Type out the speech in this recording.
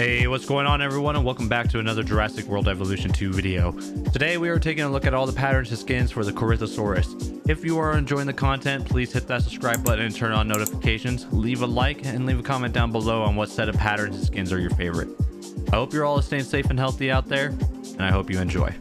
Hey, what's going on everyone and welcome back to another Jurassic World Evolution 2 video. Today we are taking a look at all the patterns and skins for the Corythosaurus. If you are enjoying the content, please hit that subscribe button and turn on notifications, leave a like, and leave a comment down below on what set of patterns and skins are your favorite. I hope you're all staying safe and healthy out there, and I hope you enjoy.